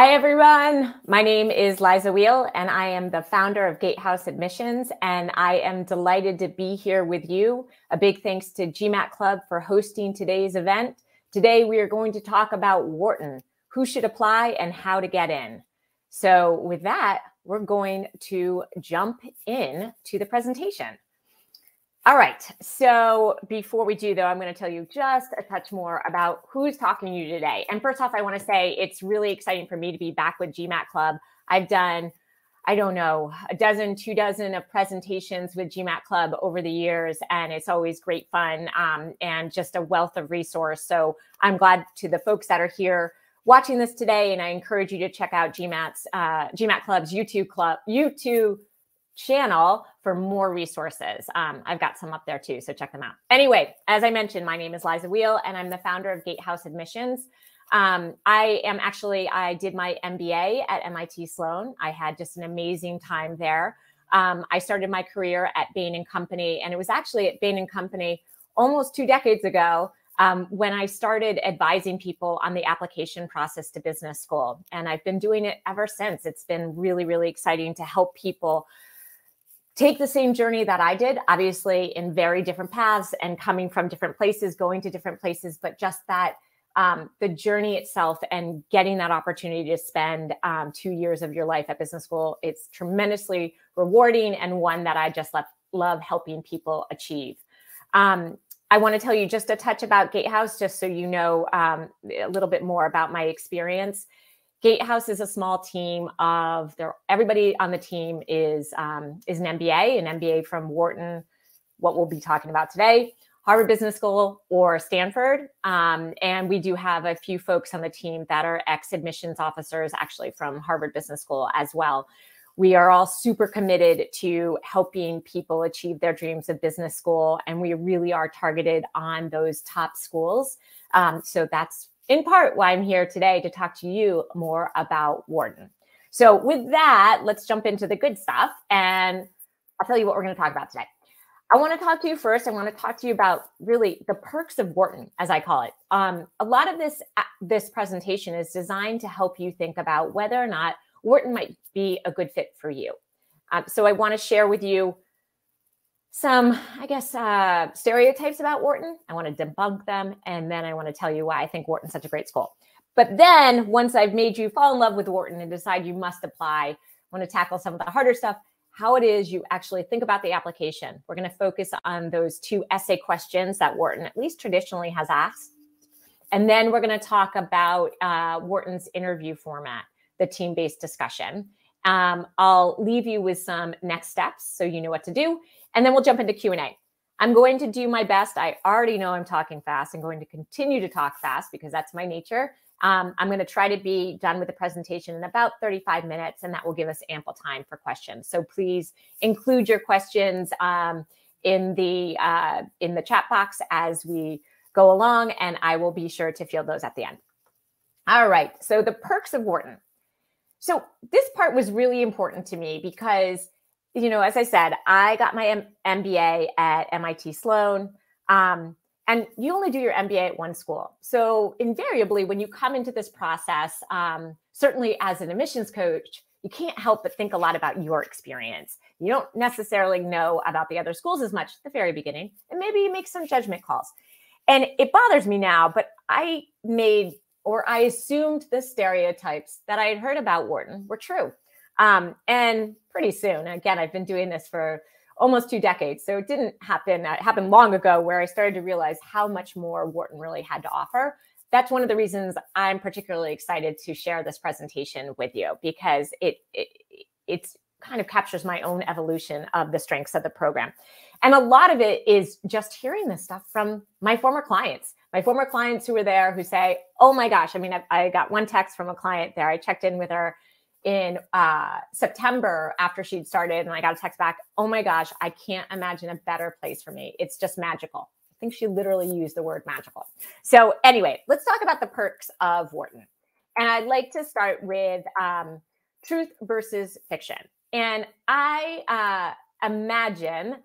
Hi, everyone. My name is Liza Weale, and I am the founder of Gatehouse Admissions. And I am delighted to be here with you. A big thanks to GMAT Club for hosting today's event. Today, we are going to talk about Wharton, who should apply, and how to get in. So, with that, we're going to jump in to the presentation. All right. So before we do, though, I'm going to tell you just a touch more about who's talking to you today. And first off, I want to say it's really exciting for me to be back with GMAT Club. I've done, I don't know, a dozen, two dozen of presentations with GMAT Club over the years, and it's always great fun um, and just a wealth of resource. So I'm glad to the folks that are here watching this today, and I encourage you to check out GMAT's uh, GMAT Club's YouTube club YouTube channel for more resources. Um, I've got some up there too, so check them out. Anyway, as I mentioned, my name is Liza Weale, and I'm the founder of Gatehouse Admissions. Um, I am actually, I did my MBA at MIT Sloan. I had just an amazing time there. Um, I started my career at Bain and Company, and it was actually at Bain and Company almost two decades ago um, when I started advising people on the application process to business school. And I've been doing it ever since. It's been really, really exciting to help people take the same journey that I did, obviously in very different paths and coming from different places, going to different places, but just that um, the journey itself and getting that opportunity to spend um, two years of your life at business school, it's tremendously rewarding and one that I just love, love helping people achieve. Um, I want to tell you just a touch about Gatehouse, just so you know um, a little bit more about my experience. Gatehouse is a small team of there. Everybody on the team is um, is an MBA, an MBA from Wharton. What we'll be talking about today, Harvard Business School or Stanford, um, and we do have a few folks on the team that are ex admissions officers, actually from Harvard Business School as well. We are all super committed to helping people achieve their dreams of business school, and we really are targeted on those top schools. Um, so that's in part why I'm here today to talk to you more about Wharton. So, with that, let's jump into the good stuff. And I'll tell you what we're going to talk about today. I want to talk to you first. I want to talk to you about really the perks of Wharton, as I call it. Um, a lot of this uh, this presentation is designed to help you think about whether or not Wharton might be a good fit for you. Um, so I want to share with you some, I guess, uh, stereotypes about Wharton. I want to debunk them. And then I want to tell you why I think Wharton's such a great school. But then once I've made you fall in love with Wharton and decide you must apply, I want to tackle some of the harder stuff, how it is you actually think about the application. We're going to focus on those two essay questions that Wharton, at least traditionally, has asked. And then we're going to talk about uh, Wharton's interview format, the team based discussion. Um, I'll leave you with some next steps so you know what to do and then we'll jump into Q&A. I'm going to do my best. I already know I'm talking fast. I'm going to continue to talk fast because that's my nature. Um, I'm going to try to be done with the presentation in about 35 minutes, and that will give us ample time for questions. So please include your questions um, in the uh, in the chat box as we go along, and I will be sure to field those at the end. All right. So the perks of Wharton. So this part was really important to me because you know, as I said, I got my M- MBA at MIT Sloan. Um, and you only do your MBA at one school. So, invariably, when you come into this process, um, certainly as an admissions coach, you can't help but think a lot about your experience. You don't necessarily know about the other schools as much at the very beginning, and maybe you make some judgment calls. And it bothers me now, but I made or I assumed the stereotypes that I had heard about Wharton were true. Um, and pretty soon, again, I've been doing this for almost two decades. So it didn't happen, uh, it happened long ago where I started to realize how much more Wharton really had to offer. That's one of the reasons I'm particularly excited to share this presentation with you because it, it it's kind of captures my own evolution of the strengths of the program. And a lot of it is just hearing this stuff from my former clients, my former clients who were there who say, Oh my gosh, I mean, I, I got one text from a client there. I checked in with her in uh, September after she'd started, and I got a text back, oh my gosh, I can't imagine a better place for me. It's just magical. I think she literally used the word magical. So, anyway, let's talk about the perks of Wharton. And I'd like to start with um, truth versus fiction. And I uh, imagine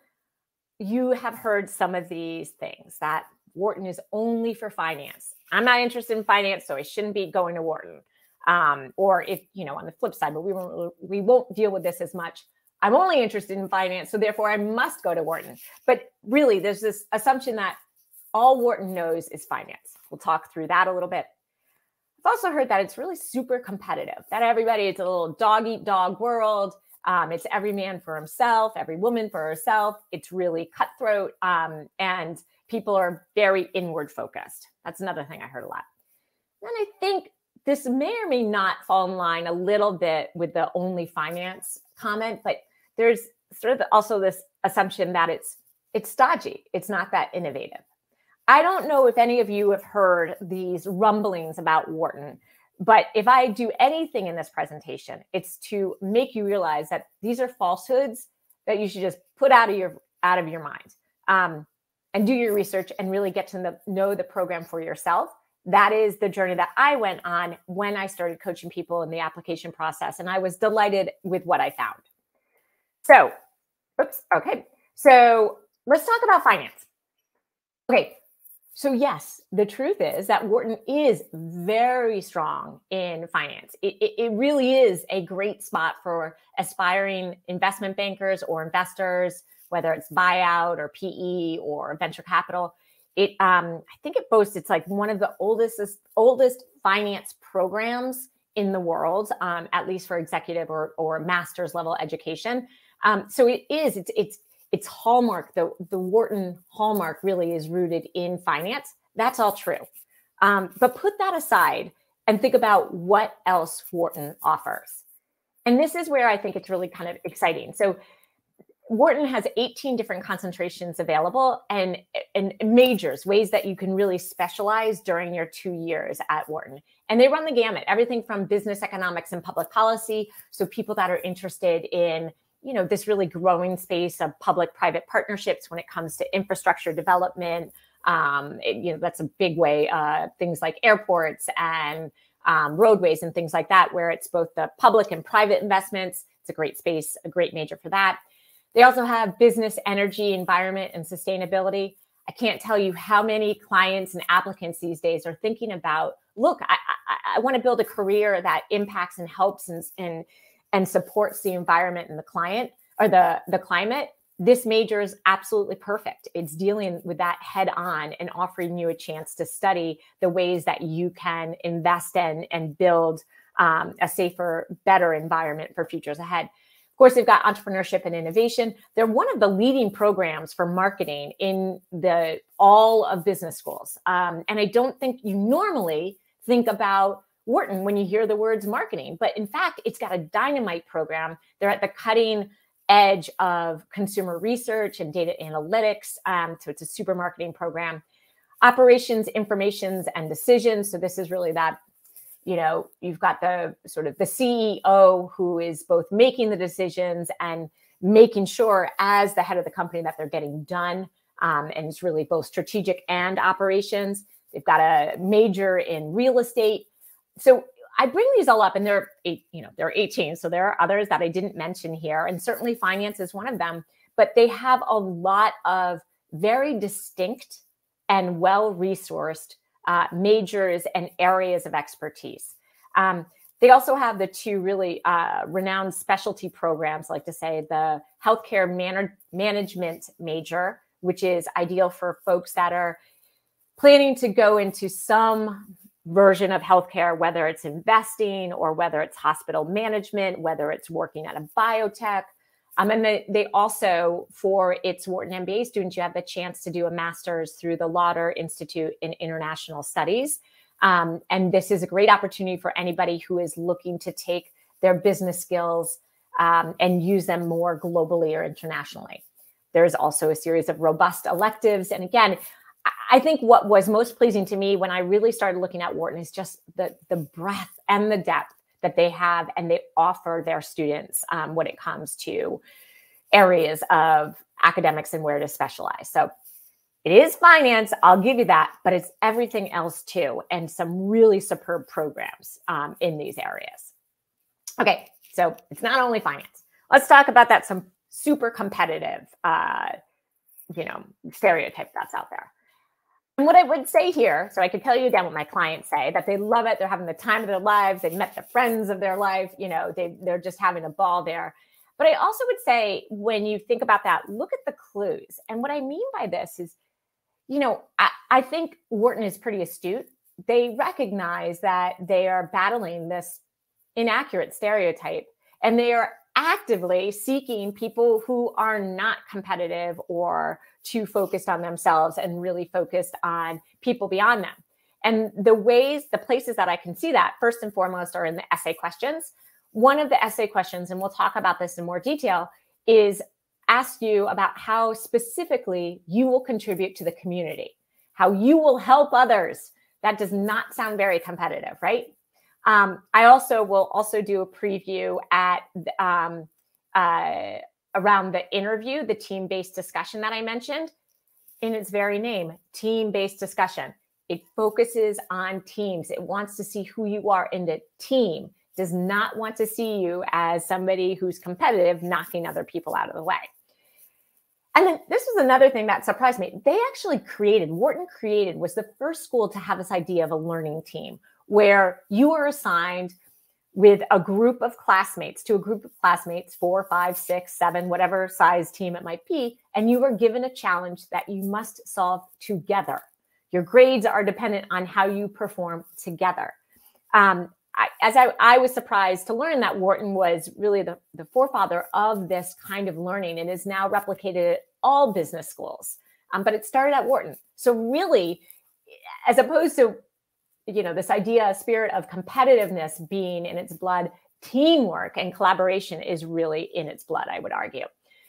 you have heard some of these things that Wharton is only for finance. I'm not interested in finance, so I shouldn't be going to Wharton Um, or if, you know, on the flip side, but we won't, we won't deal with this as much. I'm only interested in finance, so therefore I must go to Wharton. But really, there's this assumption that all Wharton knows is finance. We'll talk through that a little bit. I've also heard that it's really super competitive, that everybody, it's a little dog eat dog world. Um, it's every man for himself, every woman for herself. It's really cutthroat. Um, and people are very inward focused. That's another thing I heard a lot. And I think this may or may not fall in line a little bit with the only finance comment, but there's sort of also this assumption that it's it's stodgy. It's not that innovative. I don't know if any of you have heard these rumblings about Wharton, but if I do anything in this presentation, it's to make you realize that these are falsehoods that you should just put out of your out of your mind um, and do your research and really get to know the program for yourself. That is the journey that I went on when I started coaching people in the application process, and I was delighted with what I found. So, oops, okay. So let's talk about finance. Okay, so, yes, the truth is that Wharton is very strong in finance. It, it, it, really is a great spot for aspiring investment bankers or investors, whether it's buyout or PE or venture capital. It, um, I think it boasts it's like one of the oldest oldest finance programs in the world, um, at least for executive or, or master's level education. Um, so it is. It's it's its hallmark, the, the Wharton hallmark really is rooted in finance. That's all true. Um, but put that aside and think about what else Wharton offers. And this is where I think it's really kind of exciting. So Wharton has 18 different concentrations available and, and majors, ways that you can really specialize during your two years at Wharton. And they run the gamut, everything from business economics and public policy. So people that are interested in you know this really growing space of public-private partnerships when it comes to infrastructure development. Um, it, you know that's a big way. Uh, things like airports and um, roadways and things like that, where it's both the public and private investments. It's a great space, a great major for that. They also have business, energy, environment, and sustainability. I can't tell you how many clients and applicants these days are thinking about. Look, I, I, I want to build a career that impacts and helps and, and and supports the environment and the client or the the climate this major is absolutely perfect it's dealing with that head on and offering you a chance to study the ways that you can invest in and build um, a safer better environment for futures ahead of course they've got entrepreneurship and innovation they're one of the leading programs for marketing in the all of business schools um, and i don't think you normally think about Wharton when you hear the words marketing. But in fact, it's got a dynamite program. They're at the cutting edge of consumer research and data analytics. Um, so it's a super marketing program. Operations, informations, and decisions. So this is really that, you know, you've got the sort of the CEO who is both making the decisions and making sure as the head of the company that they're getting done. Um, and it's really both strategic and operations. They've got a major in real estate so I bring these all up, and there are eight, you know, there are 18. So there are others that I didn't mention here, and certainly finance is one of them. But they have a lot of very distinct and well-resourced uh, majors and areas of expertise. Um, they also have the two really uh, renowned specialty programs, like to say the healthcare man- management major, which is ideal for folks that are planning to go into some version of healthcare, whether it's investing or whether it's hospital management, whether it's working at a biotech. Um, and they, they also, for its Wharton MBA students, you have the chance to do a master's through the Lauder Institute in International Studies. Um, and this is a great opportunity for anybody who is looking to take their business skills um, and use them more globally or internationally. There's also a series of robust electives. And again, I think what was most pleasing to me when I really started looking at Wharton is just the the breadth and the depth that they have and they offer their students um, when it comes to areas of academics and where to specialize. So it is finance, I'll give you that, but it's everything else too, and some really superb programs um, in these areas. Okay, so it's not only finance. Let's talk about that some super competitive, uh, you know, stereotype that's out there. And what I would say here, so I could tell you again what my clients say, that they love it. They're having the time of their lives. They've met the friends of their life. You know, they, they're just having a ball there. But I also would say when you think about that, look at the clues. And what I mean by this is, you know, I, I think Wharton is pretty astute. They recognize that they are battling this inaccurate stereotype and they are actively seeking people who are not competitive or too focused on themselves and really focused on people beyond them. And the ways, the places that I can see that, first and foremost, are in the essay questions. One of the essay questions, and we'll talk about this in more detail, is ask you about how specifically you will contribute to the community, how you will help others. That does not sound very competitive, right? Um, I also will also do a preview at um, uh, around the interview, the team-based discussion that I mentioned. In its very name, team-based discussion. It focuses on teams. It wants to see who you are in the team. Does not want to see you as somebody who's competitive, knocking other people out of the way. And then this was another thing that surprised me. They actually created, Wharton created, was the first school to have this idea of a learning team where you are assigned with a group of classmates to a group of classmates, four, five, six, seven, whatever size team it might be, and you are given a challenge that you must solve together. Your grades are dependent on how you perform together. Um, I, as I, I, was surprised to learn that Wharton was really the, the forefather of this kind of learning and is now replicated at all business schools. Um, but it started at Wharton. So really, as opposed to you know this idea spirit of competitiveness being in its blood teamwork and collaboration is really in its blood i would argue.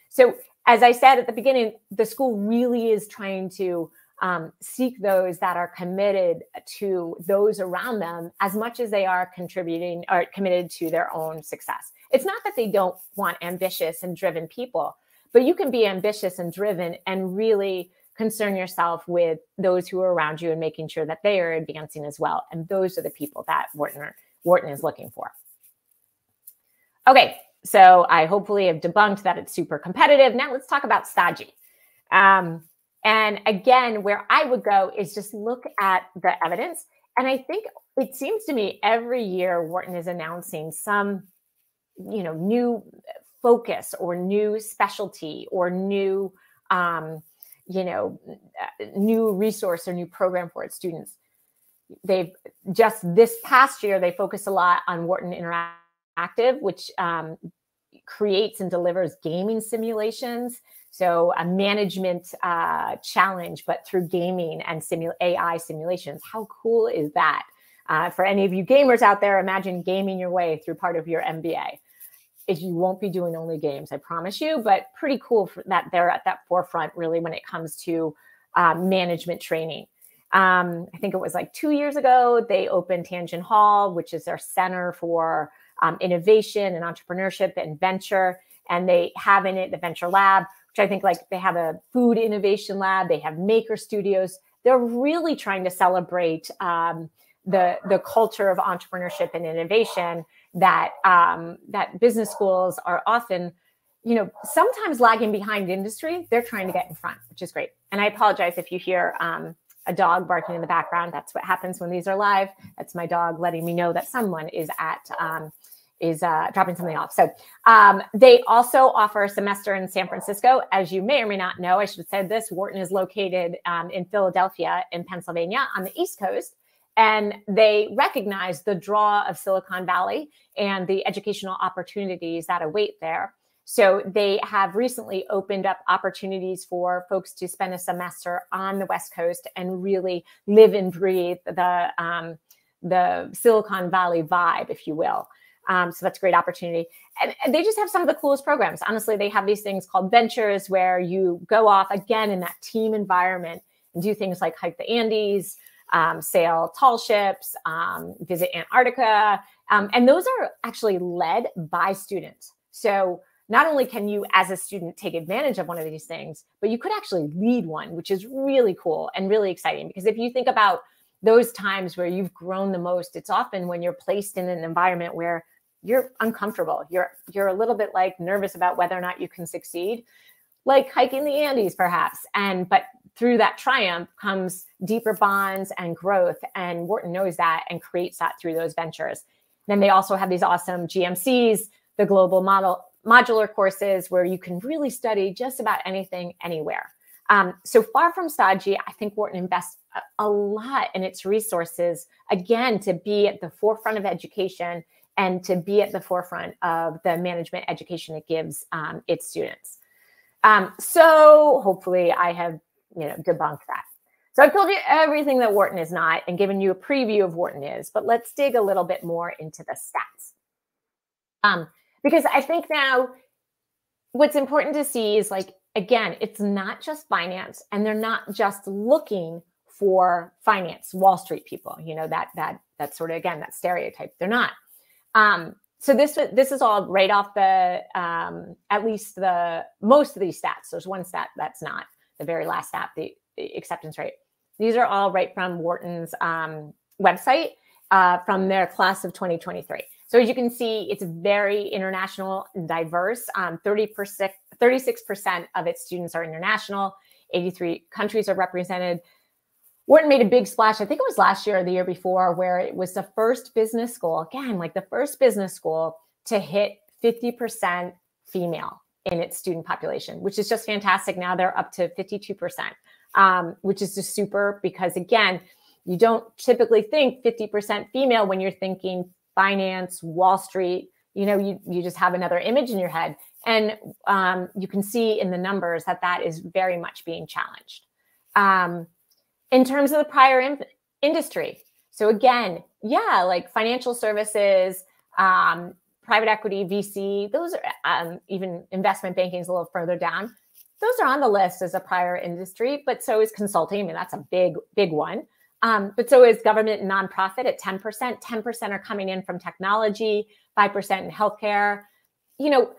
So as i said at the beginning the school really is trying to um, seek those that are committed to those around them as much as they are contributing or committed to their own success. It's not that they don't want ambitious and driven people but you can be ambitious and driven and really concern yourself with those who are around you and making sure that they are advancing as well. And those are the people that Wharton, Wharton is looking for. Okay, so I hopefully have debunked that it's super competitive. Now let's talk about stodgy. Um, and again, where I would go is just look at the evidence. And I think it seems to me every year Wharton is announcing some, you know, new focus or new specialty or new um, you know new resource or new program for its students. They've just this past year they focused a lot on wharton interactive which um, creates and delivers gaming simulations. So a management uh, challenge but through gaming and ai simulations. How cool is that? Uh, for any of you gamers out there imagine gaming your way through part of your mba is you won't be doing only games, I promise you, but pretty cool that they're at that forefront really when it comes to um, management training. Um, I think it was like two years ago, they opened Tangen Hall, which is their center for um, innovation and entrepreneurship and venture. And they have in it the Venture Lab, which I think like they have a food innovation lab, they have maker studios. They're really trying to celebrate um, the, the culture of entrepreneurship and innovation that um, that business schools are often you know sometimes lagging behind industry they're trying to get in front which is great. And i apologize if you hear um, a dog barking in the background. That's what happens when these are live. That's my dog letting me know that someone is at um, is uh, dropping something off. So um, they also offer a semester in san francisco. As you may or may not know i should have said this wharton is located um, in philadelphia in pennsylvania on the east coast and they recognize the draw of Silicon Valley and the educational opportunities that await there. So they have recently opened up opportunities for folks to spend a semester on the West Coast and really live and breathe the um, the Silicon Valley vibe, if you will. Um, so that's a great opportunity. And, and, they just have some of the coolest programs. Honestly, they have these things called ventures where you go off again in that team environment and do things like hike the Andes, um, sail tall ships, um, visit Antarctica. Um, and those are actually led by students. So not only can you, as a student, take advantage of one of these things, but you could actually lead one, which is really cool and really exciting. Because if you think about those times where you've grown the most, it's often when you're placed in an environment where you're uncomfortable. You're you're a little bit like nervous about whether or not you can succeed, like hiking the Andes, perhaps. And but through that triumph comes deeper bonds and growth. And Wharton knows that and creates that through those ventures. Then they also have these awesome GMCs, the global model modular courses where you can really study just about anything anywhere. Um, so far from stodgy, I think Wharton invests a, a lot in its resources, again, to be at the forefront of education and to be at the forefront of the management education it gives um, its students. Um, so hopefully I have, you know, debunk that. So I've told you everything that Wharton is not and given you a preview of Wharton is, but let's dig a little bit more into the stats. Um, because I think now what's important to see is like again, it's not just finance and they're not just looking for finance, Wall Street people, you know, that that that sort of again, that stereotype. They're not. Um, so this this is all right off the um, at least the most of these stats. There's one stat that's not the very last stat, the, acceptance rate. These are all right from Wharton's um, website uh, from their class of 2023. So as you can see, it's very international and diverse. Um, 30%, 36% of its students are international. 83 countries are represented. Wharton made a big splash, I think it was last year or the year before, where it was the first business school, again, like the first business school to hit 50% female in its student population, which is just fantastic. Now they're up to 52%, um, which is just super because, again, you don't typically think 50% female when you're thinking finance, Wall Street. You know, you, you just have another image in your head. And um, you can see in the numbers that that is very much being challenged. Um, in terms of the prior in- industry, so again, yeah, like financial services, um, private equity, VC, those are um, even investment banking is a little further down. Those are on the list as a prior industry, but so is consulting. I mean, that's a big, big one. Um, but so is government and nonprofit at 10%. 10% are coming in from technology, 5% in healthcare. You know,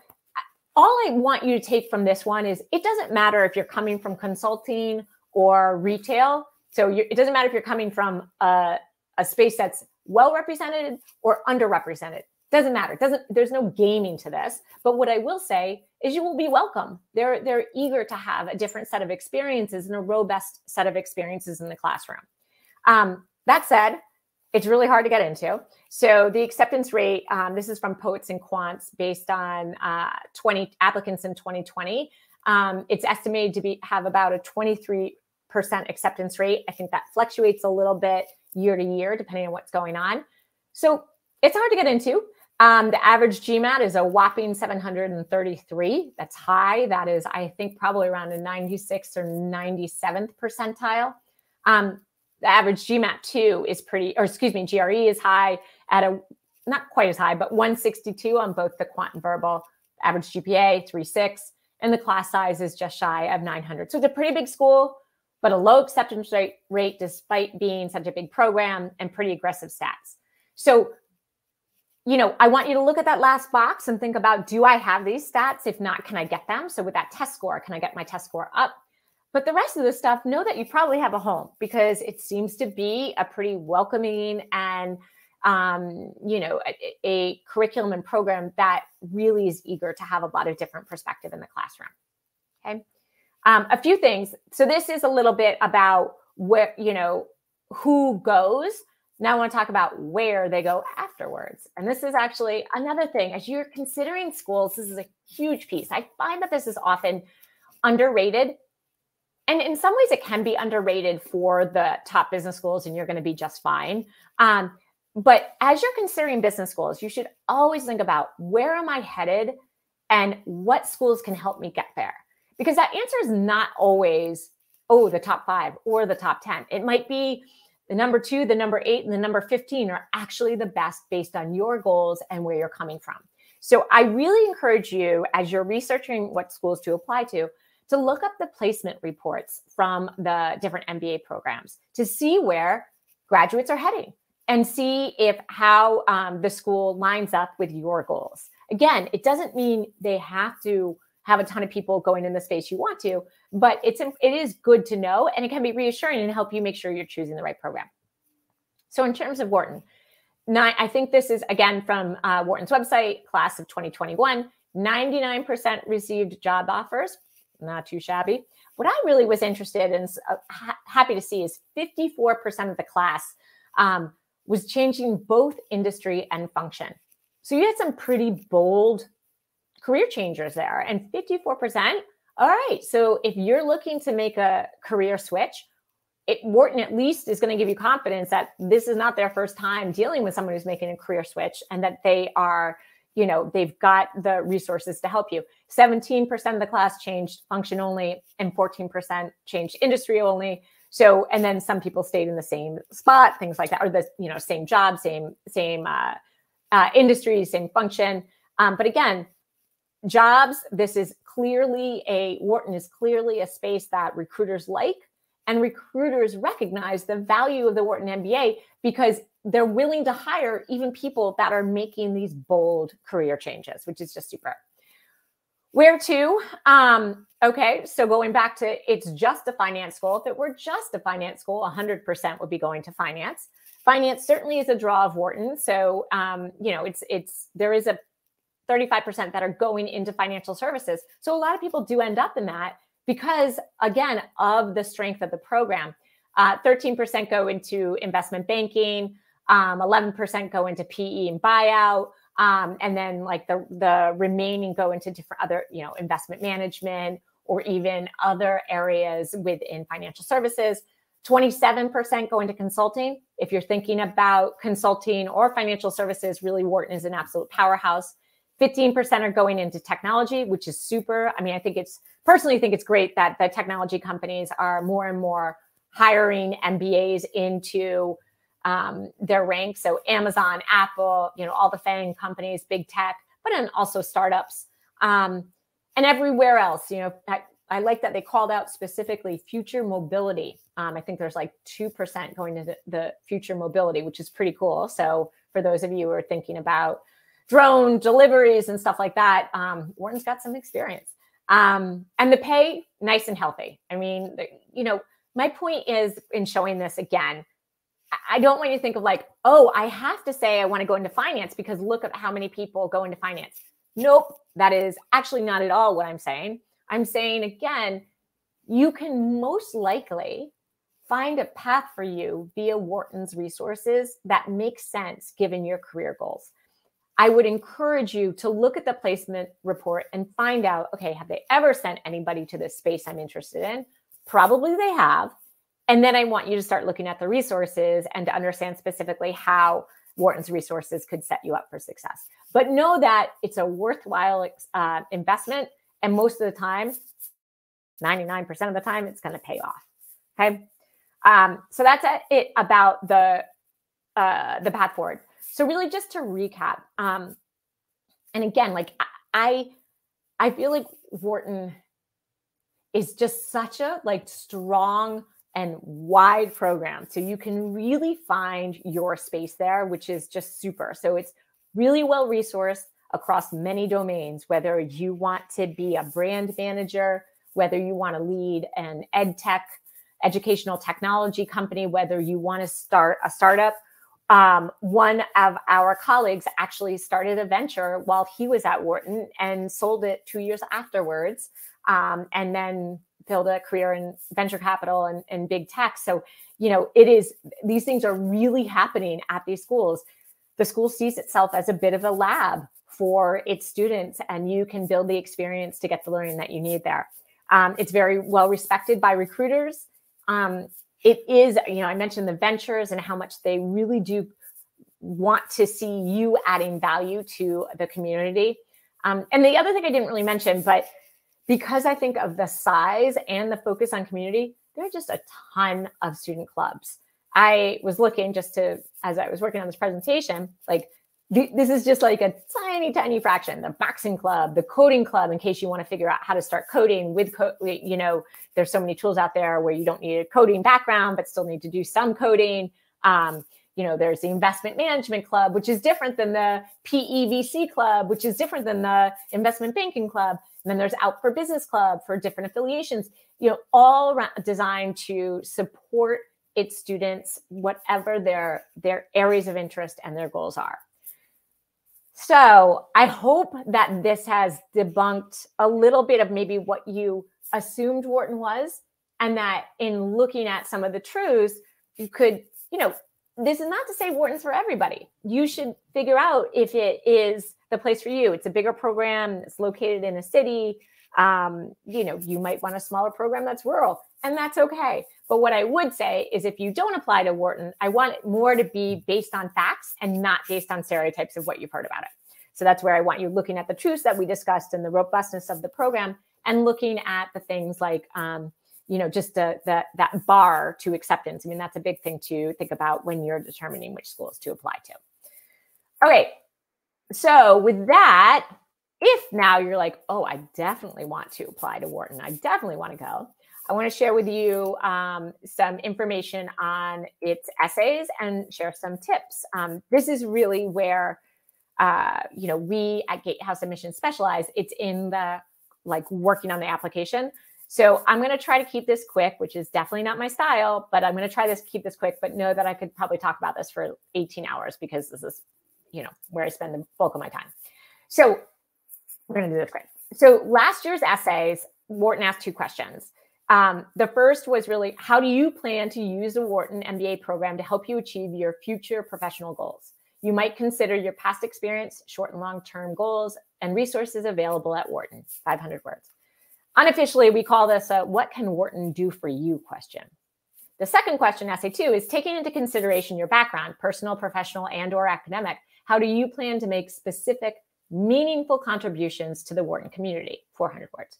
all I want you to take from this one is it doesn't matter if you're coming from consulting or retail. So it doesn't matter if you're coming from a, a space that's well represented or underrepresented. Doesn't matter. Doesn't there's no gaming to this. But what I will say is you will be welcome. They're they're eager to have a different set of experiences and a robust set of experiences in the classroom. Um, that said, it's really hard to get into. So the acceptance rate, um, this is from Poets and Quants based on uh, 20 applicants in 2020. Um, it's estimated to be have about a 23% acceptance rate. I think that fluctuates a little bit year to year, depending on what's going on. So it's hard to get into. Um, the average GMAT is a whopping 733. That's high. That is, I think, probably around a 96 or 97th percentile. Um, the average GMAT two is pretty, or excuse me, GRE is high at a not quite as high, but 162 on both the quant and verbal. Average GPA 3.6, and the class size is just shy of 900. So it's a pretty big school, but a low acceptance rate, rate despite being such a big program and pretty aggressive stats. So, you know, I want you to look at that last box and think about do I have these stats? If not, can I get them? So with that test score, can I get my test score up? But the rest of the stuff, know that you probably have a home because it seems to be a pretty welcoming and um, you know, a, a, curriculum and program that really is eager to have a lot of different perspective in the classroom. Okay. Um, a few things. So this is a little bit about where, you know, who goes. Now I want to talk about where they go afterwards. And this is actually another thing. As you're considering schools, this is a huge piece. I find that this is often underrated and in some ways it can be underrated for the top business schools and you're going to be just fine um, but as you're considering business schools you should always think about where am i headed and what schools can help me get there because that answer is not always oh the top five or the top 10 it might be the number two the number eight and the number 15 are actually the best based on your goals and where you're coming from so i really encourage you as you're researching what schools to apply to to look up the placement reports from the different MBA programs to see where graduates are heading and see if how um, the school lines up with your goals. Again, it doesn't mean they have to have a ton of people going in the space you want to, but it's it is good to know and it can be reassuring and help you make sure you're choosing the right program. So in terms of Wharton, nine, I think this is again from uh, Wharton's website, class of 2021. 99% received job offers, not too shabby. What I really was interested in, uh, ha- happy to see, is 54% of the class um, was changing both industry and function. So you had some pretty bold career changers there, and 54%. All right. So if you're looking to make a career switch, it, Wharton at least is going to give you confidence that this is not their first time dealing with someone who's making a career switch and that they are you know they've got the resources to help you 17% of the class changed function only and 14% changed industry only so and then some people stayed in the same spot things like that or the you know same job same same uh, uh, industry same function um, but again jobs this is clearly a wharton is clearly a space that recruiters like and recruiters recognize the value of the wharton mba because they're willing to hire even people that are making these bold career changes, which is just super. Where to? Um, okay, so going back to it's just a finance school. If it were just a finance school, 100% would be going to finance. Finance certainly is a draw of Wharton. So, um, you know, it's, it's, there is a 35% that are going into financial services. So a lot of people do end up in that because, again, of the strength of the program. Uh, 13% go into investment banking, um, 11% go into PE and buyout. Um, and then like the, the remaining go into different other, you know, investment management or even other areas within financial services. 27% go into consulting. If you're thinking about consulting or financial services, really Wharton is an absolute powerhouse. 15% are going into technology, which is super. I mean, I think it's personally think it's great that the technology companies are more and more hiring MBAs into um, their ranks. So Amazon, Apple, you know, all the FANG companies, big tech, but then also startups um, and everywhere else. You know, I, I, like that they called out specifically future mobility. Um, I think there's like 2% going into the future mobility, which is pretty cool. So for those of you who are thinking about drone deliveries and stuff like that, um, Wharton's got some experience. Um, and the pay, nice and healthy. I mean, you know, my point is in showing this again, I don't want you to think of like, oh, I have to say I want to go into finance because look at how many people go into finance. Nope, that is actually not at all what I'm saying. I'm saying again, you can most likely find a path for you via Wharton's resources that makes sense given your career goals. I would encourage you to look at the placement report and find out okay, have they ever sent anybody to this space I'm interested in? Probably they have. And then I want you to start looking at the resources and to understand specifically how Wharton's resources could set you up for success. But know that it's a worthwhile uh, investment. And most of the time, 99% of the time, it's going to pay off. Okay. Um, so that's it about the uh, the path forward. So really, just to recap, um, and again, like I, I feel like Wharton is just such a like strong and wide program. So you can really find your space there, which is just super. So it's really well resourced across many domains, whether you want to be a brand manager, whether you want to lead an ed tech, educational technology company, whether you want to start a startup. Um, one of our colleagues actually started a venture while he was at Wharton and sold it two years afterwards. Um, and then build a career in venture capital and, and big tech. So, you know, it is, these things are really happening at these schools. The school sees itself as a bit of a lab for its students, and you can build the experience to get the learning that you need there. Um, it's very well respected by recruiters. Um, it is, you know, I mentioned the ventures and how much they really do want to see you adding value to the community. Um, and the other thing I didn't really mention, but because I think of the size and the focus on community, there are just a ton of student clubs. I was looking just to, as I was working on this presentation, like th- this is just like a tiny, tiny fraction. The boxing club, the coding club, in case you want to figure out how to start coding with, co- you know, there's so many tools out there where you don't need a coding background, but still need to do some coding. Um, you know, there's the investment management club, which is different than the PEVC club, which is different than the investment banking club. And then there's Out for Business Club for different affiliations, you know, all designed to support its students, whatever their their areas of interest and their goals are. So I hope that this has debunked a little bit of maybe what you assumed Wharton was, and that in looking at some of the truths, you could, you know, this is not to say Wharton's for everybody. You should figure out if it is the place for you. It's a bigger program, it's located in a city. Um, you know, you might want a smaller program that's rural, and that's okay. But what I would say is if you don't apply to Wharton, I want it more to be based on facts and not based on stereotypes of what you've heard about it. So that's where I want you looking at the truths that we discussed and the robustness of the program and looking at the things like, um, you know, just the, the, that bar to acceptance. I mean, that's a big thing to think about when you're determining which schools to apply to. Okay, so with that, if now you're like, oh, I definitely want to apply to Wharton, I definitely want to go. I want to share with you um, some information on its essays and share some tips. Um, this is really where, uh, you know, we at Gatehouse Admissions specialize. It's in the like working on the application. So I'm going to try to keep this quick, which is definitely not my style, but I'm going to try this keep this quick, but know that I could probably talk about this for 18 hours because this is, you know, where I spend the bulk of my time. So we're going to do this quick. So last year's essays, Wharton asked two questions. Um, the first was really how do you plan to use the Wharton MBA program to help you achieve your future professional goals? You might consider your past experience, short and long term goals, and resources available at Wharton, 500 words. Unofficially, we call this a what can Wharton do for you question. The second question, essay two, is taking into consideration your background, personal, professional, and or academic. How do you plan to make specific, meaningful contributions to the Wharton community? 400 words.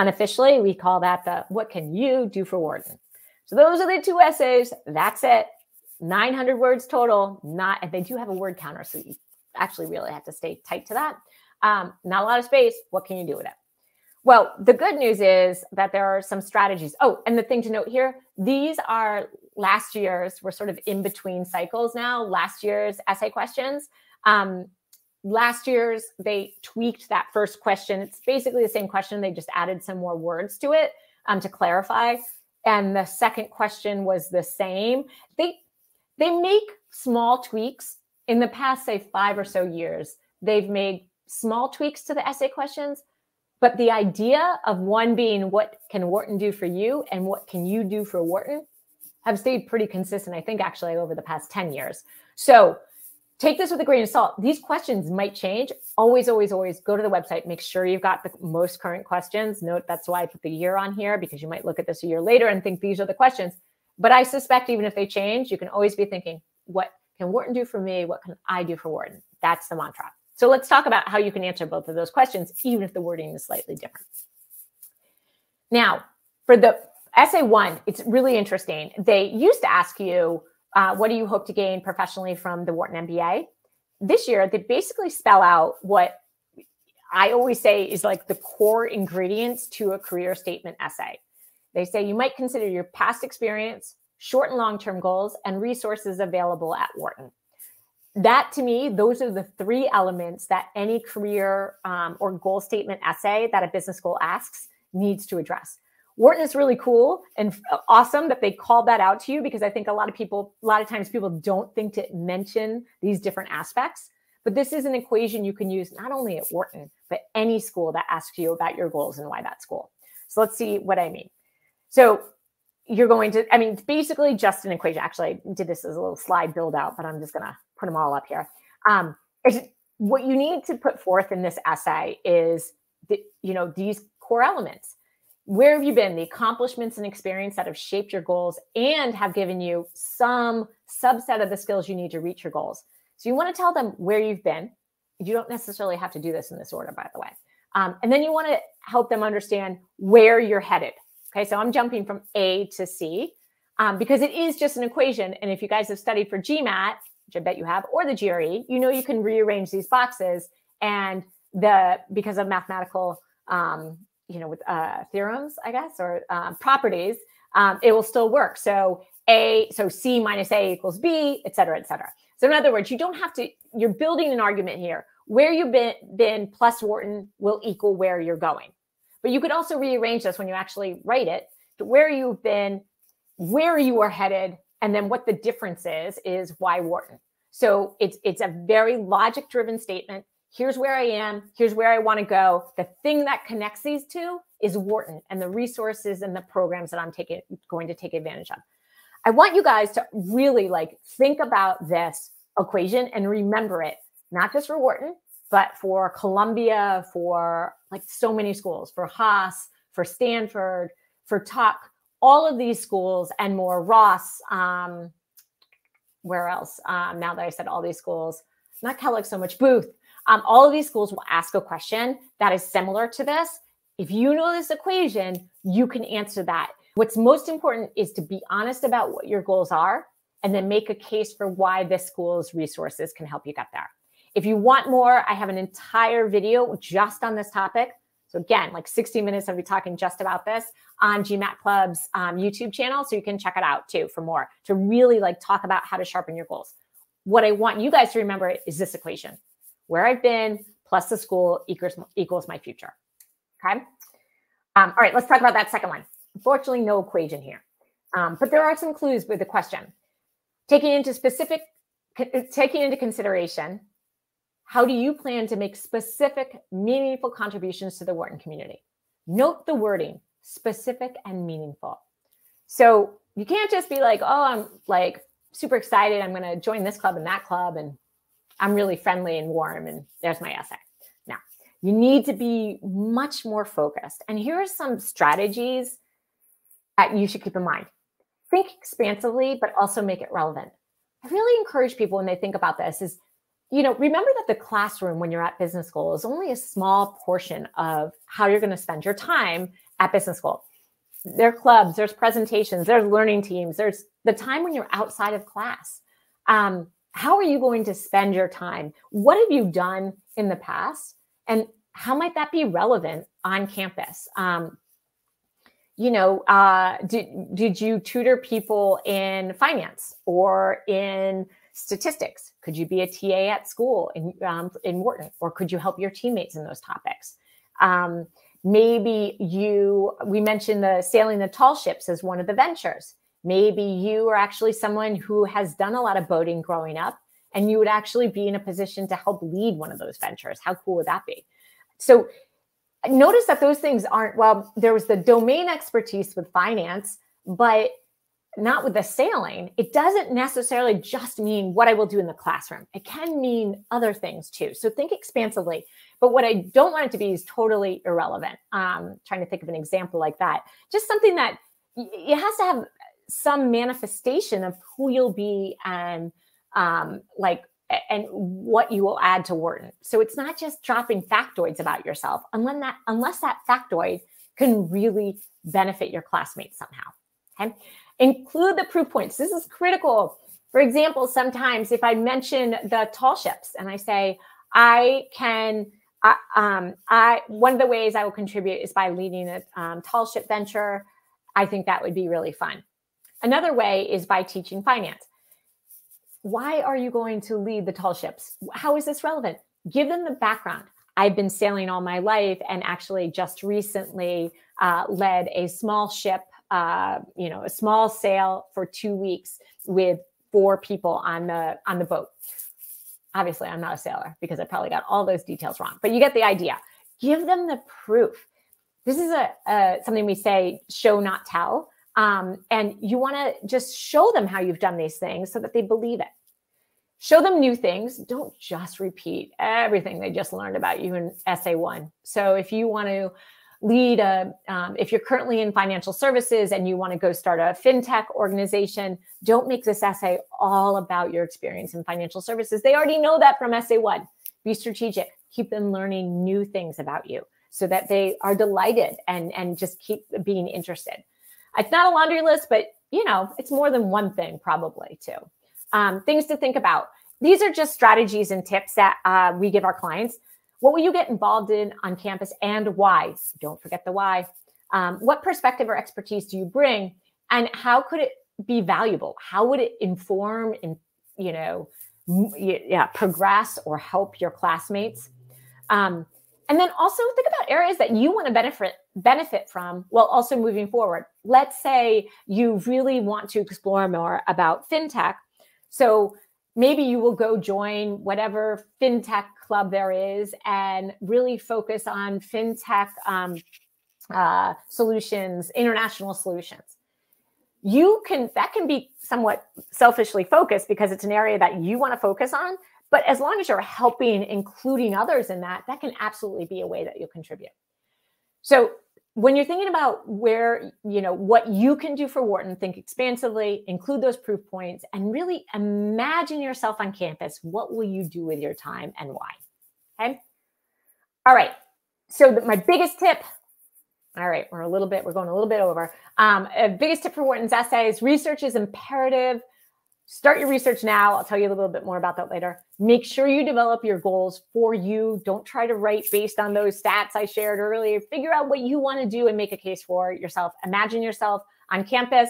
Unofficially, we call that the What Can You Do for Wharton? So those are the two essays. That's it. 900 words total. Not, and they do have a word counter, so you actually really have to stay tight to that. Um, not a lot of space. What can you do with it? Well, the good news is that there are some strategies. Oh, and the thing to note here, these are last year's, we're sort of in between cycles now, last year's essay questions. Um, last year's they tweaked that first question. It's basically the same question. They just added some more words to it um, to clarify. And the second question was the same. They they make small tweaks. In the past say five or so years they've made small tweaks to the essay questions. But the idea of one being what can wharton do for you and what can you do for wharton have stayed pretty consistent i think actually over the past 10 years. So take this with a grain of salt. These questions might change. Always, always, always go to the website. Make sure you've got the most current questions. Note that's why I put the year on here because you might look at this a year later and think these are the questions. But I suspect even if they change, you can always be thinking, what can Wharton do for me? What can I do for Wharton? That's the mantra. So let's talk about how you can answer both of those questions, even if the wording is slightly different. Now, for the essay one, it's really interesting. They used to ask you, uh, what do you hope to gain professionally from the Wharton MBA? This year, they basically spell out what I always say is like the core ingredients to a career statement essay. They say you might consider your past experience, short and long term goals, and resources available at Wharton. That to me, those are the three elements that any career um, or goal statement essay that a business school asks needs to address. Wharton is really cool and awesome that they called that out to you because I think a lot of people, a lot of times people don't think to mention these different aspects. But this is an equation you can use not only at Wharton, but any school that asks you about your goals and why that school. So let's see what I mean. So you're going to, I mean, it's basically just an equation. Actually, I did this as a little slide build out, but I'm just going to put them all up here. Um, what you need to put forth in this essay is, the, you know, these core elements where have you been? The accomplishments and experience that have shaped your goals and have given you some subset of the skills you need to reach your goals. So you want to tell them where you've been. You don't necessarily have to do this in this order by the way. Um, and then you want to help them understand where you're headed. Okay so i'm jumping from a to c um, because it is just an equation. And if you guys have studied for gmat which i bet you have or the gre you know you can rearrange these boxes and the because of mathematical um, you know, with uh, theorems, I guess, or um, properties, um, it will still work. So A, so C minus A equals B, et cetera, et cetera. So in other words, you don't have to, you're building an argument here. Where you've been, been plus Wharton will equal where you're going. But you could also rearrange this when you actually write it to where you've been, where you are headed, and then what the difference is, is why Wharton. So it's it's a very logic driven statement. Here's where I am, here's where I want to go. The thing that connects these two is Wharton and the resources and the programs that I'm taking going to take advantage of. I want you guys to really like think about this equation and remember it, not just for Wharton, but for Columbia, for like so many schools, for Haas, for Stanford, for Tuck, all of these schools and more, Ross, um, where else? Um, now that I said all these schools, not Kellogg so much, Booth. Um, all of these schools will ask a question that is similar to this. If you know this equation, you can answer that. What's most important is to be honest about what your goals are and then make a case for why this school's resources can help you get there. If you want more, I have an entire video just on this topic. So again, like 60 minutes of me talking just about this on GMAT Club's um, YouTube channel. So you can check it out too for more to really like talk about how to sharpen your goals. What I want you guys to remember is this equation. Where I've been plus the school equals, equals my future. Okay. Um, all right, let's talk about that second one. Unfortunately, no equation here. Um, but there are some clues with the question. Taking into specific, taking into consideration how do you plan to make specific, meaningful contributions to the Wharton community? Note the wording specific and meaningful. So you can't just be like, oh, I'm like super excited. I'm going to join this club and that club. And I'm really friendly and warm. And there's my essay. Now, you need to be much more focused. And here are some strategies that you should keep in mind. Think expansively, but also make it relevant. I really encourage people when they think about this is you know, remember that the classroom when you're at business school is only a small portion of how you're going to spend your time at business school. There are clubs, there's presentations, there's learning teams, there's the time when you're outside of class. Um, how are you going to spend your time? What have you done in the past? And how might that be relevant on campus? Um, you know, uh, did, did you tutor people in finance or in statistics? Could you be a TA at school in, um, in Wharton, or could you help your teammates in those topics? Um, maybe you, we mentioned the sailing the tall ships as one of the ventures. Maybe you are actually someone who has done a lot of boating growing up and you would actually be in a position to help lead one of those ventures. How cool would that be? So notice that those things aren't, well, there was the domain expertise with finance, but not with the sailing, it doesn't necessarily just mean what I will do in the classroom. It can mean other things too. So think expansively. But what I don't want it to be is totally irrelevant. Um, trying to think of an example like that. Just something that it has to have some manifestation of who you'll be and um, like and what you will add to Wharton. So it's not just dropping factoids about yourself, unless that unless that factoid can really benefit your classmates somehow. Okay. Include the proof points. This is critical. For example, sometimes if I mention the tall ships and I say, I can, uh, um, I one of the ways I will contribute is by leading a um, tall ship venture. I think that would be really fun. Another way is by teaching finance. Why are you going to lead the tall ships? How is this relevant? Give them the background. I've been sailing all my life and actually just recently uh, led a small ship uh, you know, a small sail for two weeks with four people on the on the boat. Obviously, I'm not a sailor because I probably got all those details wrong, but you get the idea. Give them the proof. This is a, a something we say show not tell, um, and you want to just show them how you've done these things so that they believe it. Show them new things. Don't just repeat everything they just learned about you in essay one. So if you want to lead a, um, if you're currently in financial services and you want to go start a fintech organization, don't make this essay all about your experience in financial services. They already know that from essay one. Be strategic, keep them learning new things about you so that they are delighted and, and just keep being interested. It's not a laundry list, but you know, it's more than one thing probably too. Um, things to think about. These are just strategies and tips that uh, we give our clients. What will you get involved in on campus and why? Don't forget the why. Um, what perspective or expertise do you bring? And how could it be valuable? How would it inform and, you know, yeah, progress or help your classmates? Um, and then also think about areas that you want to benefit benefit from while also moving forward. Let's say you really want to explore more about fintech. So maybe you will go join whatever fintech club there is and really focus on fintech um, uh, solutions, international solutions. You can, that can be somewhat selfishly focused because it's an area that you want to focus on. But as long as you're helping, including others in that, that can absolutely be a way that you'll contribute. So when you're thinking about where, you know, what you can do for Wharton, think expansively, include those proof points, and really imagine yourself on campus. What will you do with your time and why? Okay. All right. So the, my biggest tip. All right, we're a little bit, we're going a little bit over. Um, biggest tip for Wharton's essays: research is imperative. Start your research now. I'll tell you a little bit more about that later. Make sure you develop your goals for you. Don't try to write based on those stats I shared earlier. Figure out what you want to do and make a case for yourself. Imagine yourself on campus.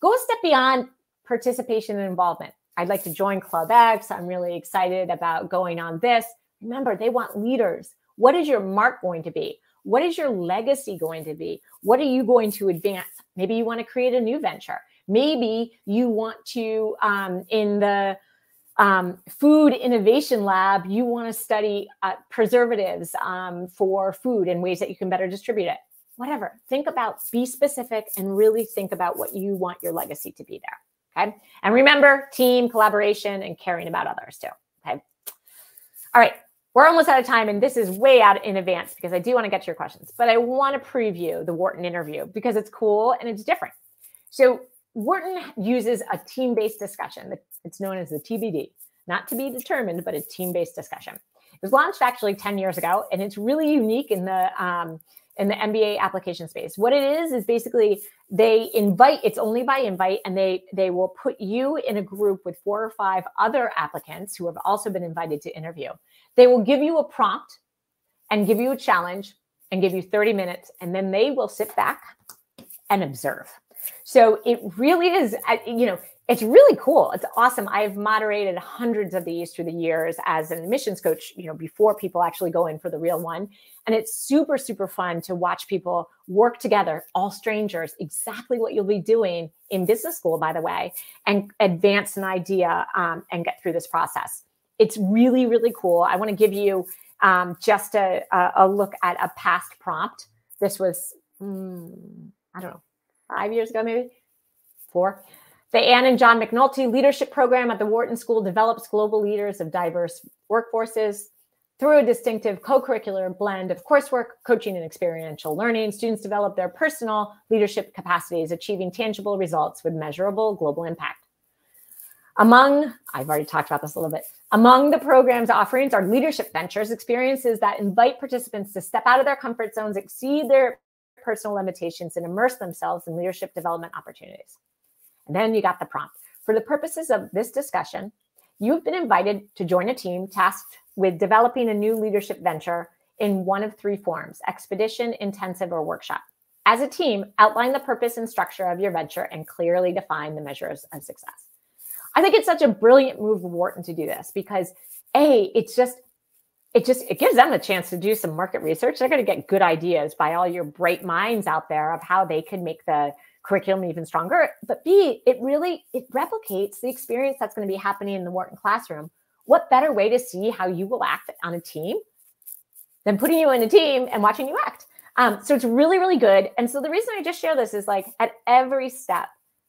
Go a step beyond participation and involvement. I'd like to join Club X. I'm really excited about going on this. Remember, they want leaders. What is your mark going to be? What is your legacy going to be? What are you going to advance? Maybe you want to create a new venture. Maybe you want to, um, in the um, food innovation lab, you want to study uh, preservatives um, for food and ways that you can better distribute it. Whatever. Think about, be specific, and really think about what you want your legacy to be there. Okay. And remember team collaboration and caring about others too. Okay. All right. We're almost out of time, and this is way out in advance because I do want to get to your questions, but I want to preview the Wharton interview because it's cool and it's different. So, Wharton uses a team based discussion. It's known as the TBD, not to be determined, but a team based discussion. It was launched actually 10 years ago, and it's really unique in the um, in the MBA application space. What it is is basically they invite. It's only by invite, and they they will put you in a group with four or five other applicants who have also been invited to interview. They will give you a prompt and give you a challenge and give you 30 minutes, and then they will sit back and observe. So it really is, you know, it's really cool. It's awesome. I've moderated hundreds of these through the years as an admissions coach, you know, before people actually go in for the real one. And it's super, super fun to watch people work together, all strangers, exactly what you'll be doing in business school, by the way, and advance an idea um, and get through this process. It's really, really cool. I want to give you um, just a, a, look at a past prompt. This was, mm, I don't know, five years ago, maybe four. The Ann and John McNulty Leadership Program at the Wharton School develops global leaders of diverse workforces. Through a distinctive co curricular blend of coursework, coaching, and experiential learning, students develop their personal leadership capacities, achieving tangible results with measurable global impact. Among, I've already talked about this a little bit, among the program's offerings are leadership ventures, experiences that invite participants to step out of their comfort zones, exceed their personal limitations and immerse themselves in leadership development opportunities. And then you got the prompt. For the purposes of this discussion, you've been invited to join a team tasked with developing a new leadership venture in one of three forms expedition, intensive, or workshop. As a team, outline the purpose and structure of your venture and clearly define the measures of success. I think it's such a brilliant move Wharton to do this because A, it's just it just it gives them a chance to do some market research. They're going to get good ideas by all your bright minds out there of how they can make the curriculum even stronger. But b it really it replicates the experience that's going to be happening in the wharton classroom. What better way to see how you will act on a team than putting you in a team and watching you act? Um, so it's really really good. And so the reason i just share this is like at every step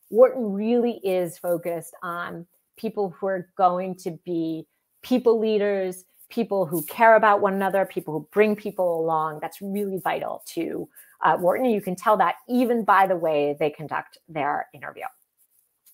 wharton really is focused on people who are going to be people leaders people who care about one another, people who bring people along. That's really vital to uh, Wharton. You can tell that even by the way they conduct their interview.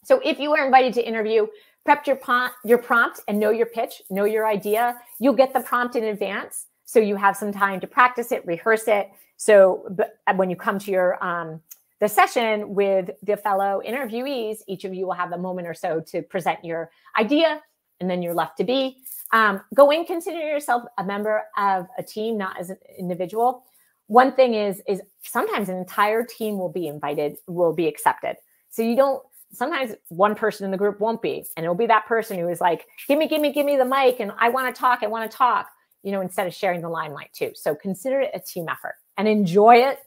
So if you are invited to interview, prep your, prompt, your prompt and know your pitch, know your idea. You'll get the prompt in advance. So you have some time to practice it, rehearse it. So when you come to your um, the session with the fellow interviewees, each of you will have a moment or so to present your idea, and then you're left to be. Um, go in, consider yourself a member of a team, not as an individual. One thing is, is sometimes an entire team will be invited, will be accepted. So you don't, sometimes one person in the group won't be, and it'll be that person who is like, give me, give me, give me the mic, and I want to talk, I want to talk, you know, instead of sharing the limelight too. So consider it a team effort and enjoy it.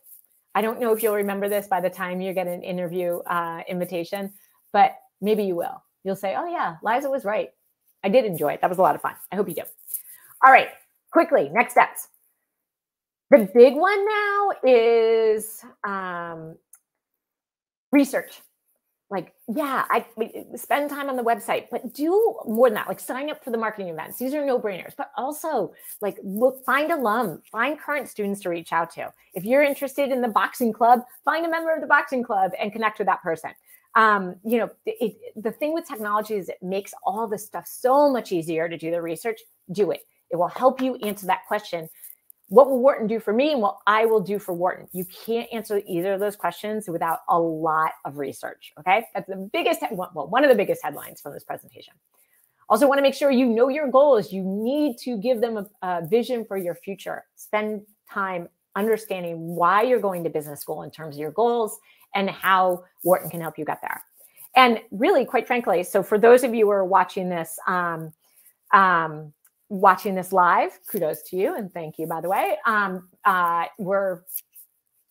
I don't know if you'll remember this by the time you get an interview uh, invitation, but maybe you will. You'll say, oh yeah, Liza was right I did enjoy it. That was a lot of fun. I hope you do. All right, quickly, next steps. The big one now is um, research like yeah i spend time on the website but do more than that like sign up for the marketing events these are no brainers but also like look find alum find current students to reach out to if you're interested in the boxing club find a member of the boxing club and connect with that person um, you know it, the thing with technology is it makes all this stuff so much easier to do the research do it it will help you answer that question what will Wharton do for me and what I will do for Wharton? You can't answer either of those questions without a lot of research. Okay. That's the biggest, well, one of the biggest headlines from this presentation. Also, want to make sure you know your goals. You need to give them a, a vision for your future. Spend time understanding why you're going to business school in terms of your goals and how Wharton can help you get there. And really, quite frankly, so for those of you who are watching this, um, um, watching this live, kudos to you and thank you, by the way. Um, uh, we're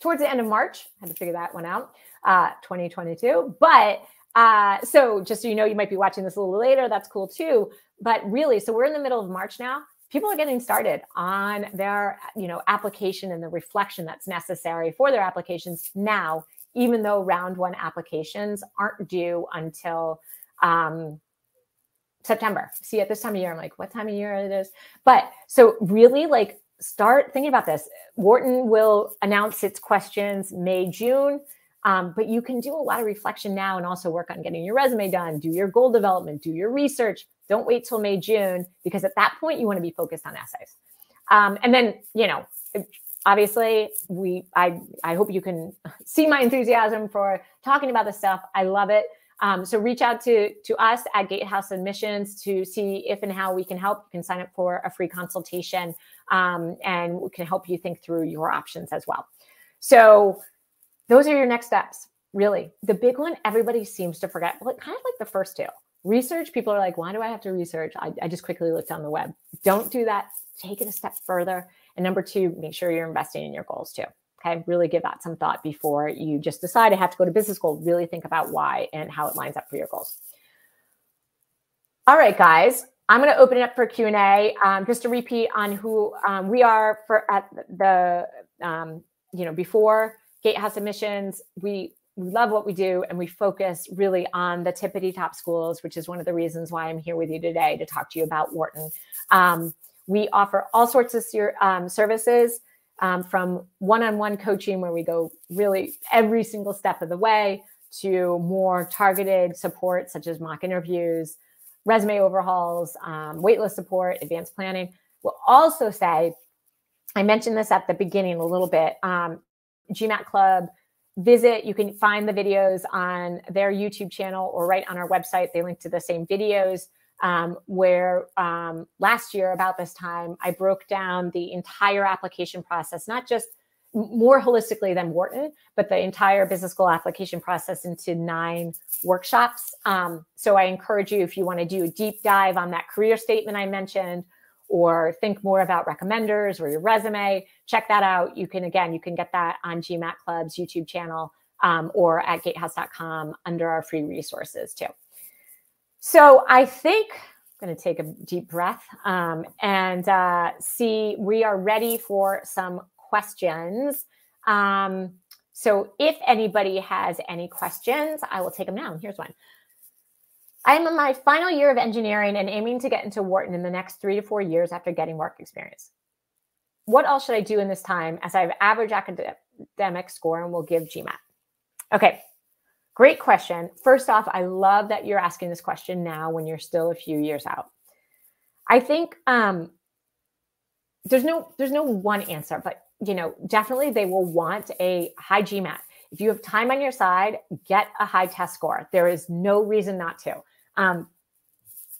towards the end of March. I had to figure that one out, uh, 2022. But uh, so just so you know, you might be watching this a little later. That's cool too. But really, so we're in the middle of March now. People are getting started on their, you know, application and the reflection that's necessary for their applications now, even though round one applications aren't due until um, September. See, at this time of year, I'm like, what time of year it is? But so really like start thinking about this. Wharton will announce its questions May, June. Um, but you can do a lot of reflection now and also work on getting your resume done, do your goal development, do your research. Don't wait till May, June, because at that point you want to be focused on essays. Um, and then, you know, obviously we I I hope you can see my enthusiasm for talking about this stuff. I love it. Um, so reach out to, to us at Gatehouse Admissions to see if and how we can help. You can sign up for a free consultation um, and we can help you think through your options as well. So those are your next steps, really. The big one everybody seems to forget, well, kind of like the first two. Research, people are like, why do I have to research? I, I just quickly looked on the web. Don't do that. Take it a step further. And number two, make sure you're investing in your goals too. Okay, really give that some thought before you just decide I have to go to business school. Really think about why and how it lines up for your goals. All right, guys, I'm going to open it up for Q and A. Um, just to repeat on who um, we are for at the um, you know before Gatehouse admissions, we we love what we do and we focus really on the tippity top schools, which is one of the reasons why I'm here with you today to talk to you about Wharton. We offer all sorts of um, services um, from one-on-one coaching where we go really every single step of the way to more targeted support such as mock interviews resume overhauls um, waitlist support advanced planning. We'll also say i mentioned this at the beginning a little bit um, gmat club visit you can find the videos on their youtube channel or right on our website. They link to the same videos um, where um, last year about this time, I broke down the entire application process, not just more holistically than Wharton, but the entire business school application process into nine workshops. Um, so I encourage you, if you want to do a deep dive on that career statement I mentioned, or think more about recommenders or your resume, check that out. You can, again, you can get that on GMAT Club's YouTube channel um, or at gatehouse.com under our free resources too. So I think I'm going to take a deep breath um, and uh, see. We are ready for some questions. Um, so if anybody has any questions, I will take them now. Here's one. I'm in my final year of engineering and aiming to get into Wharton in the next three to four years after getting work experience. What else should I do in this time as I have average academic score and will give GMAT? Okay, Great question. First off, I love that you're asking this question now when you're still a few years out. I think um, there's no there's no one answer, but you know definitely they will want a high GMAT. If you have time on your side, get a high test score. There is no reason not to. Um,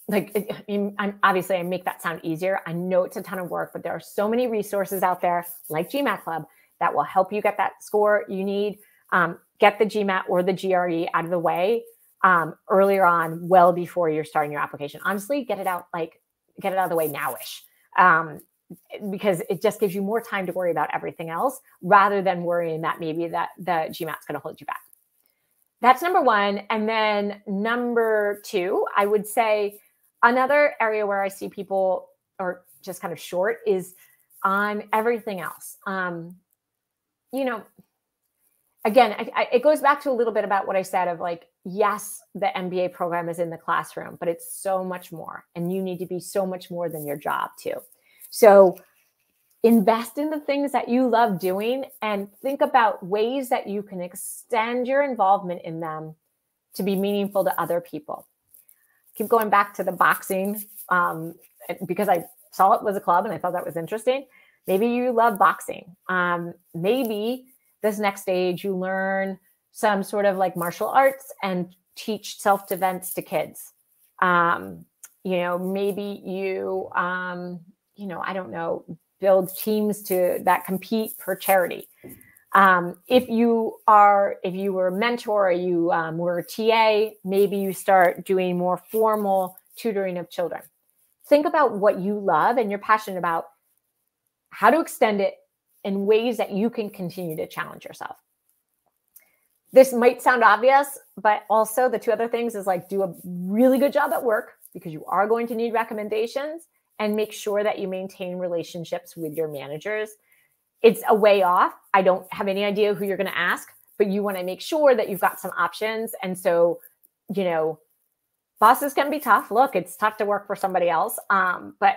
like I'm, obviously I make that sound easier. I know it's a ton of work, but there are so many resources out there like GMAT Club that will help you get that score you need. Um, get the GMAT or the GRE out of the way um, earlier on, well before you're starting your application. Honestly, get it out like get it out of the way nowish. Um, because it just gives you more time to worry about everything else rather than worrying that maybe that the GMAT's going to hold you back. That's number one. And then number two, I would say another area where I see people are just kind of short is on everything else. Um, you know, again, I, I, it goes back to a little bit about what I said of like, yes, the MBA program is in the classroom, but it's so much more, and you need to be so much more than your job too. So invest in the things that you love doing and think about ways that you can extend your involvement in them to be meaningful to other people. Keep going back to the boxing um, because I saw it was a club and I thought that was interesting. Maybe you love boxing. Um, maybe this next stage you learn some sort of like martial arts and teach self defense to kids. Um, you know, maybe you, um, you know, I don't know, build teams to that compete for charity. Um, if you are, if you were a mentor or you um, were a TA, maybe you start doing more formal tutoring of children. Think about what you love and you're passionate about, how to extend it in ways that you can continue to challenge yourself. This might sound obvious, but also the two other things is like do a really good job at work because you are going to need recommendations and make sure that you maintain relationships with your managers. It's a way off. I don't have any idea who you're going to ask, but you want to make sure that you've got some options. And so, you know, bosses can be tough. Look, it's tough to work for somebody else, um, but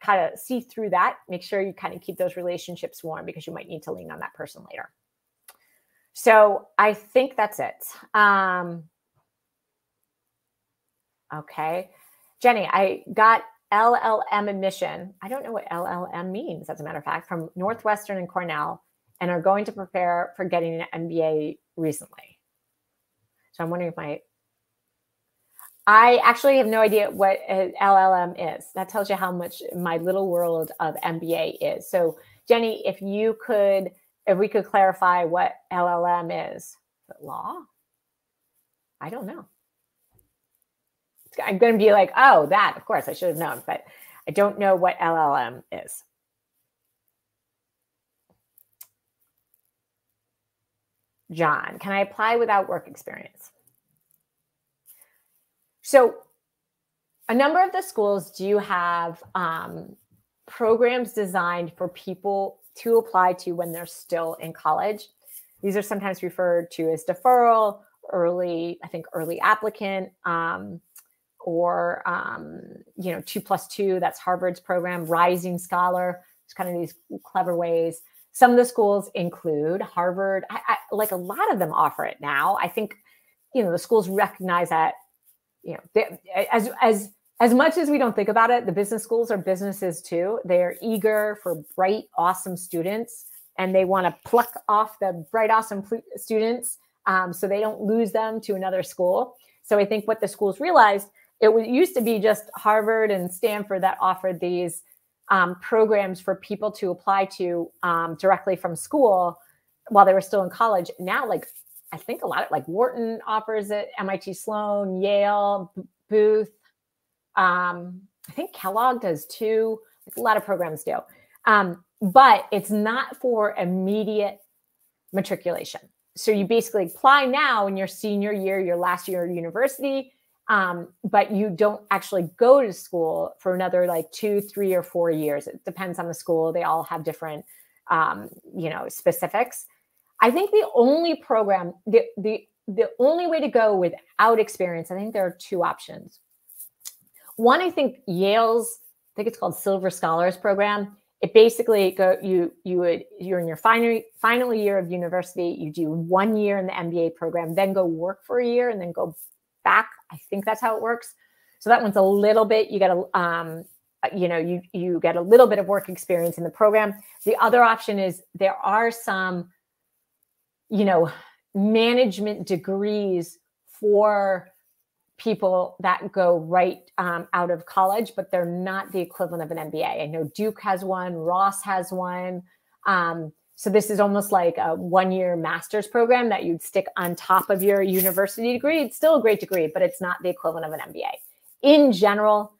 kind of see through that. Make sure you kind of keep those relationships warm because you might need to lean on that person later. So I think that's it. Um, okay. Jenny, I got LLM admission. I don't know what LLM means, as a matter of fact, from Northwestern and Cornell, and are going to prepare for getting an MBA recently. So I'm wondering if my I actually have no idea what LLM is. That tells you how much my little world of MBA is. So, Jenny, if you could, if we could clarify what LLM is, law? I don't know. I'm going to be like, oh, that, of course, I should have known, but I don't know what LLM is. John, can I apply without work experience? So, a number of the schools do have um, programs designed for people to apply to when they're still in college. These are sometimes referred to as deferral, early, I think, early applicant. Um, or um, you know two plus two that's harvard's program rising scholar it's kind of these clever ways some of the schools include harvard I, I, like a lot of them offer it now i think you know the schools recognize that you know they, as as as much as we don't think about it the business schools are businesses too they are eager for bright awesome students and they want to pluck off the bright awesome students um, so they don't lose them to another school so i think what the schools realized it was, used to be just Harvard and Stanford that offered these um, programs for people to apply to um, directly from school while they were still in college. Now, like I think a lot of like Wharton offers it, MIT Sloan, Yale, Booth. Um, I think Kellogg does too. Like a lot of programs do. Um, but it's not for immediate matriculation. So you basically apply now in your senior year, your last year of university um, but you don't actually go to school for another like two, three, or four years. It depends on the school. They all have different, um, you know, specifics. I think the only program, the the the only way to go without experience, I think there are two options. One, I think Yale's, I think it's called Silver Scholars Program. It basically go you you would you're in your final final year of university. You do one year in the MBA program, then go work for a year, and then go back. I think that's how it works. So that one's a little bit, you get a, um, you know, you, you get a little bit of work experience in the program. The other option is there are some, you know, management degrees for people that go right um, out of college, but they're not the equivalent of an MBA. I know Duke has one, Ross has one. Um, so this is almost like a one-year master's program that you'd stick on top of your university degree. It's still a great degree, but it's not the equivalent of an MBA. In general,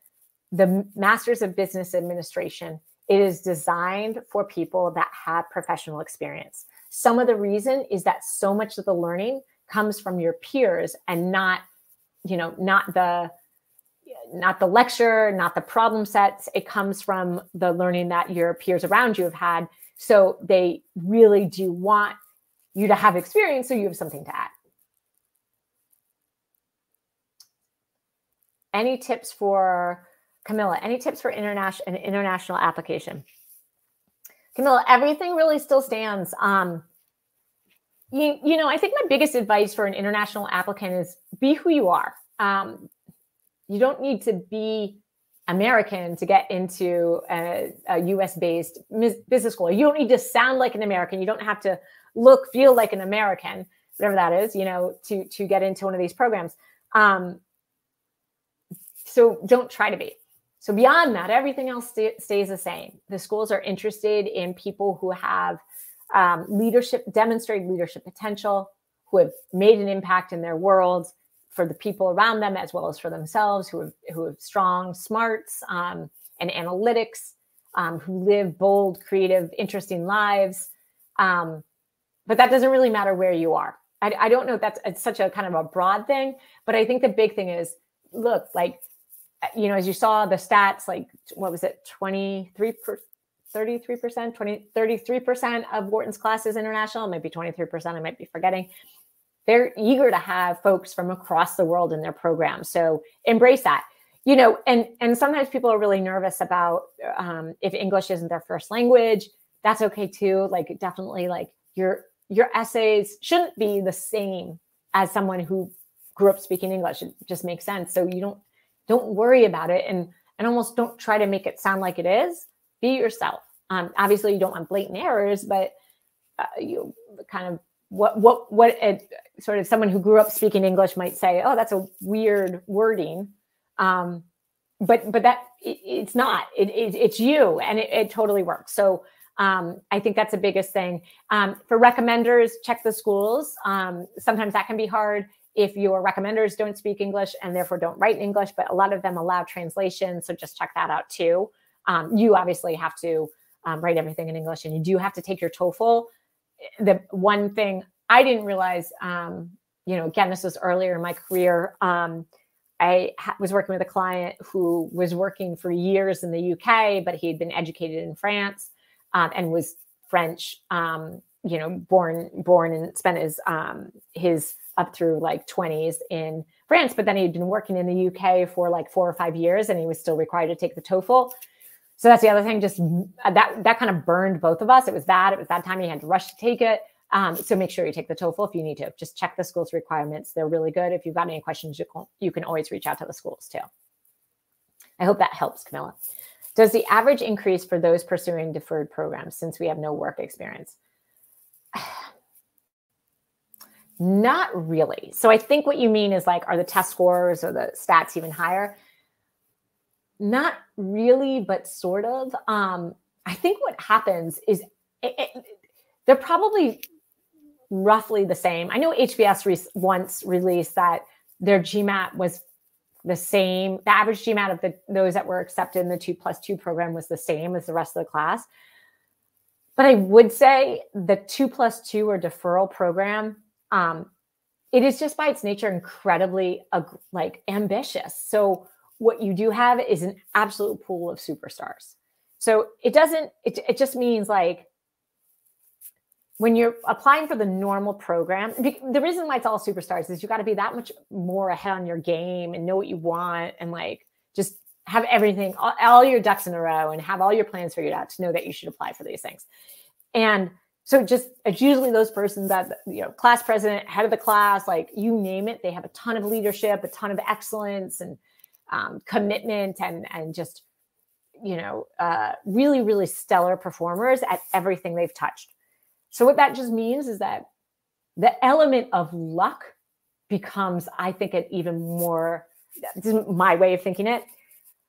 the Masters of Business Administration, it is designed for people that have professional experience. Some of the reason is that so much of the learning comes from your peers and not, you know, not the not the lecture, not the problem sets. It comes from the learning that your peers around you have had. So they really do want you to have experience so you have something to add. Any tips for Camilla? Any tips for international an international application? Camilla, everything really still stands. Um, you, you know, I think my biggest advice for an international applicant is be who you are. Um, you don't need to be American to get into a, a US based business school. You don't need to sound like an American. You don't have to look, feel like an American, whatever that is, you know, to, to get into one of these programs. Um, so don't try to be. So beyond that, everything else st- stays the same. The schools are interested in people who have um, leadership, demonstrated leadership potential, who have made an impact in their worlds for the people around them as well as for themselves, who have, who have strong smarts um, and analytics, um, who live bold, creative, interesting lives. Um, but that doesn't really matter where you are. I, I don't know that's such a kind of a broad thing, but I think the big thing is look, like, you know, as you saw the stats, like, what was it, 23 per, 33%, 20, 33% of Wharton's classes international, maybe 23%, I might be forgetting. They're eager to have folks from across the world in their program. So embrace that. You know, and and sometimes people are really nervous about um, if English isn't their first language. That's okay too. Like definitely, like your your essays shouldn't be the same as someone who grew up speaking English. It just makes sense. So you don't don't worry about it and and almost don't try to make it sound like it is be yourself. Um, obviously, you don't want blatant errors, but uh, you kind of what what what a, sort of someone who grew up speaking English might say, "Oh, that's a weird wording," um, but but that it, it's not. It, it, it's you, and it, it totally works. So um, I think that's the biggest thing. Um, for recommenders, check the schools. Um, sometimes that can be hard if your recommenders don't speak English and therefore don't write in English, but a lot of them allow translation. So just check that out too. Um, you obviously have to um, write everything in English, and you do have to take your TOEFL. The one thing I didn't realize, um, you know, again, this was earlier in my career. Um, I was working with a client who was working for years in the UK, but he had been educated in France um, and was French. Um, you know, born born and spent his um, his up through like 20s in France, but then he'd been working in the UK for like four or five years, and he was still required to take the TOEFL. So that's the other thing. Just uh, that that kind of burned both of us. It was bad. It was that time. He had to rush to take it. Um, so make sure you take the TOEFL if you need to. Just check the school's requirements. They're really good. If you've got any questions, you can, you can always reach out to the schools too. I hope that helps, Camilla. Does the average increase for those pursuing deferred programs since we have no work experience? Not really. So I think what you mean is like, are the test scores or the stats even higher? Not really, but sort of. Um, I think what happens is it, it, they're probably roughly the same. I know HBS re- once released that their GMAT was the same. The average GMAT of the those that were accepted in the two plus two program was the same as the rest of the class. But I would say the two plus two or deferral program, um, it is just by its nature incredibly uh, like ambitious. So what you do have is an absolute pool of superstars. So it doesn't, it, it just means like when you're applying for the normal program, the reason why it's all superstars is you got to be that much more ahead on your game and know what you want and like just have everything, all, all your ducks in a row and have all your plans figured out to know that you should apply for these things. And so just it's usually those persons that you know class president head of the class like you name it they have a ton of leadership a ton of excellence and um, commitment and and just you know uh, really really stellar performers at everything they've touched. So what that just means is that the element of luck becomes i think an even more my way of thinking it.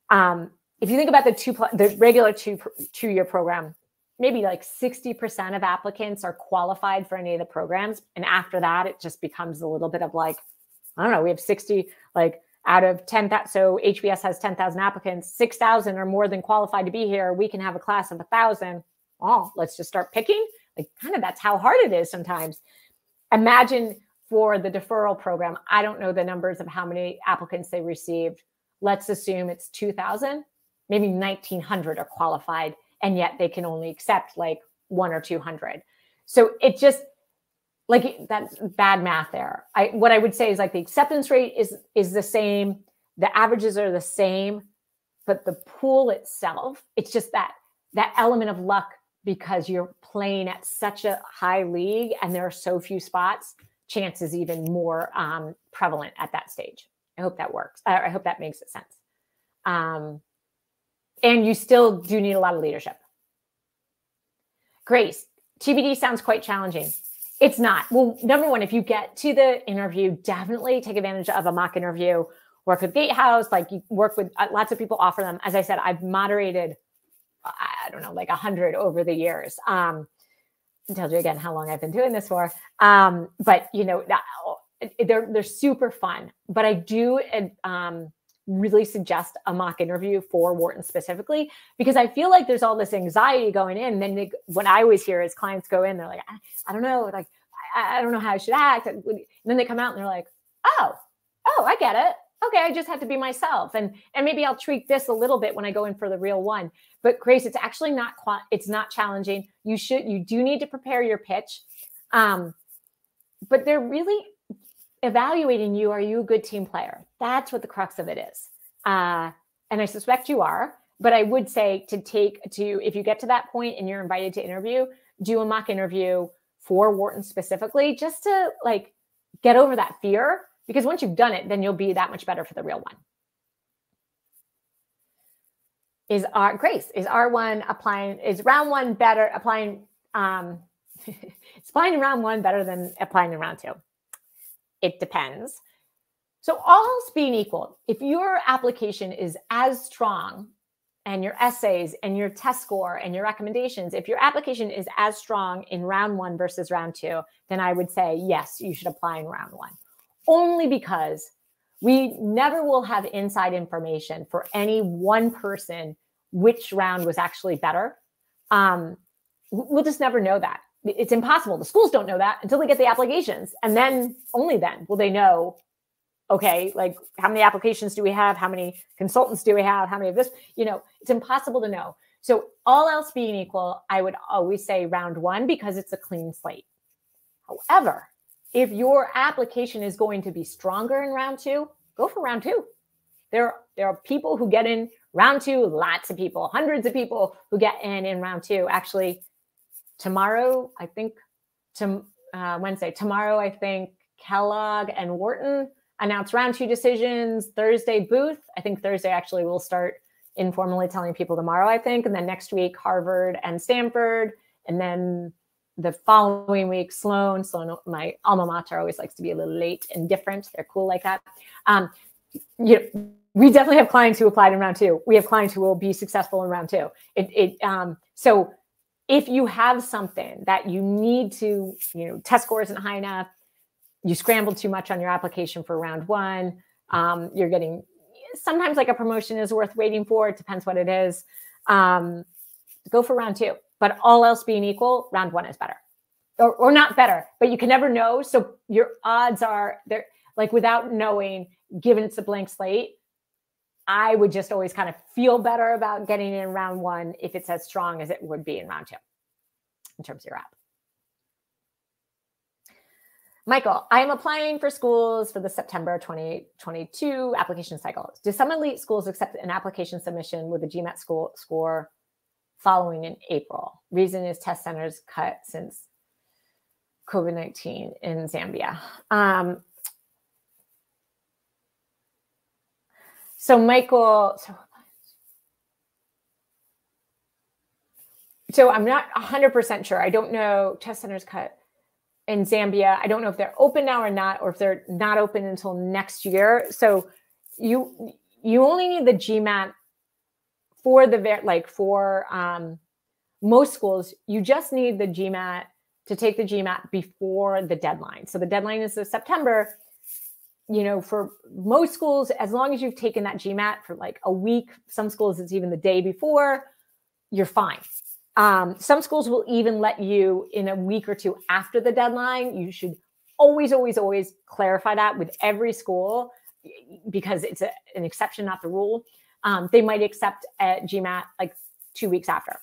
Um, if you think about the two the regular two two year program maybe like 60% of applicants are qualified for any of the programs and after that it just becomes a little bit of like i don't know we have 60 like out of 10,000, so HBS has 10,000 applicants, 6,000 are more than qualified to be here. We can have a class of a thousand. Oh, let's just start picking. Like, kind of that's how hard it is sometimes. Imagine for the deferral program, I don't know the numbers of how many applicants they received. let's assume it's 2000, maybe 1900 are qualified, and yet they can only accept like one or 200. So it just, like that's bad math there. I what I would say is like the acceptance rate is is the same, the averages are the same, but the pool itself, it's just that that element of luck because you're playing at such a high league and there are so few spots, chance is even more um, prevalent at that stage. I hope that works. I hope that makes sense. Um, and you still do need a lot of leadership. Grace, TBD sounds quite challenging. It's not. Well, number one, if you get to the interview, definitely take advantage of a mock interview. Work with Gatehouse, like you work with uh, lots of people offer them. As I said, I've moderated I don't know, like a hundred over the years. Um, tells you again how long I've been doing this for. Um, but you know, they're they're super fun. But I do um, really suggest a mock interview for Wharton specifically because I feel like there's all this anxiety going in. And then they, what I always hear is clients go in, they're like, I, I don't know, like I, I, don't know how I should act. And then they come out and they're like, oh, oh, I get it okay, I just had to be myself. And and maybe I'll tweak this a little bit when I go in for the real one. But Grace, it's actually not quite, it's not challenging. You should you do need to prepare your pitch. Um, but they're really evaluating you. Are you a good team player? That's what the crux of it is. Uh, and I suspect you are. But I would say to take to if you get to that point and you're invited to interview, do a mock interview for Wharton specifically, just to like get over that fear because once you've done it, then you'll be that much better for the real one. Is our Grace, is R1 applying, is round one better, applying, um, it's applying in round one better than applying in round two? It depends. So all else being equal, if your application is as strong and your essays and your test score and your recommendations, if your application is as strong in round one versus round two, then I would say, yes, you should apply in round one only because we never will have inside information for any one person which round was actually better. Um, we'll just never know that. It's impossible. The schools don't know that until they get the applications. And then only then will they know, okay, like how many applications do we have? How many consultants do we have? How many of this? You know, it's impossible to know. So, all else being equal, I would always say round one because it's a clean slate. However, if your application is going to be stronger in round two, go for round two. There, there are people who get in round two, lots of people, hundreds of people who get in in round two. Actually, tomorrow, I think, to uh, Wednesday, tomorrow, I think Kellogg and Wharton announce round two decisions. Thursday, Booth. I think Thursday actually will start informally telling people tomorrow, I think. And then next week, Harvard and Stanford. And then the following week, Sloan, Sloan, my alma mater, always likes to be a little late and different. They're cool like that. Um, you know, we definitely have clients who applied in round two. We have clients who will be successful in round two. It, it um, so if you have something that you need to, you know, test score isn't high enough, you scrambled too much on your application for round one, um, you're getting sometimes like a promotion is worth waiting for. It depends what it is. Um, go for round two. But all else being equal, round one is better. Or, or not better, but you can never know. So your odds are there, like without knowing, given it's a blank slate, I would just always kind of feel better about getting in round one if it's as strong as it would be in round two in terms of your app. Michael, I am applying for schools for the September 2022 application cycle. Do some elite schools accept an application submission with a GMAT school score following in April. Reason is test centers cut since COVID 19 in Zambia. Um, so, Michael, so, so I'm not 100% sure. I don't know test centers cut in Zambia. I don't know if they're open now or not, or if they're not open until next year. So, you you only need the GMAT for the like for um, most schools, you just need the GMAT to take the GMAT before the deadline. So the deadline is September. You know, for most schools, as long as you've taken that GMAT for like a week, some schools it's even the day before, you're fine. Um, some schools will even let you in a week or two after the deadline. You should always, always, always clarify that with every school because it's a, an exception, not the rule. Um, they might accept at GMAT like two weeks after.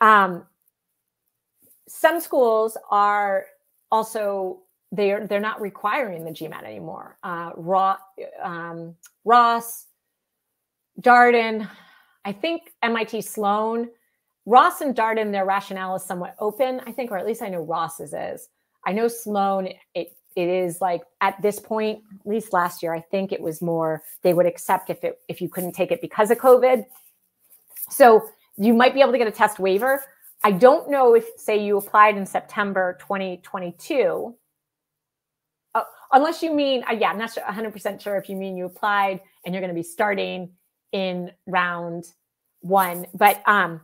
Um, some schools are also they're they're not requiring the GMAT anymore. Uh, Raw, um, Ross, Darden, I think MIT Sloan, Ross and Darden, their rationale is somewhat open, I think, or at least I know Ross's is. I know Sloan, it it is like at this point, at least last year, I think it was more they would accept if it if you couldn't take it because of COVID. So you might be able to get a test waiver. I don't know if, say, you applied in September 2022, uh, unless you mean, uh, yeah, I'm not 100% sure if you mean you applied and you're going to be starting in round one, but um,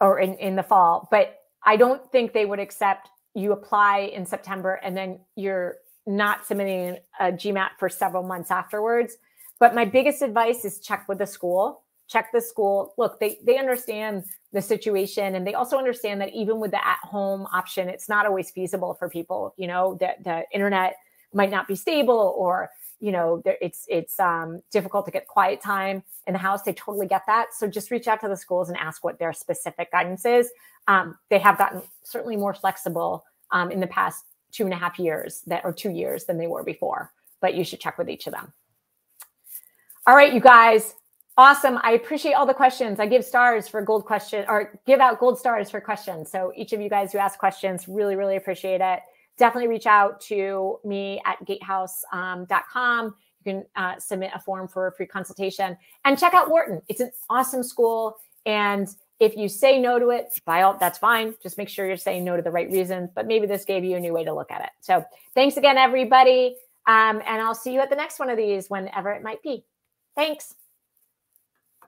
or in in the fall. But I don't think they would accept you apply in September and then you're not submitting a GMAT for several months afterwards. But my biggest advice is check with the school. Check the school. Look, they they understand the situation and they also understand that even with the at-home option, it's not always feasible for people. You know, that the internet might not be stable or you know it's it's um, difficult to get quiet time in the house. They totally get that. So just reach out to the schools and ask what their specific guidance is. Um, they have gotten certainly more flexible um, in the past two and a half years that or two years than they were before but you should check with each of them. All right you guys. Awesome. I appreciate all the questions. I give stars for gold question or give out gold stars for questions. So each of you guys who ask questions really really appreciate it definitely reach out to me at gatehouse.com. Um, you can uh, submit a form for a free consultation and check out Wharton. It's an awesome school. And if you say no to it, by all that's fine. Just make sure you're saying no to the right reasons. But maybe this gave you a new way to look at it. So thanks again, everybody. Um, and I'll see you at the next one of these whenever it might be. Thanks.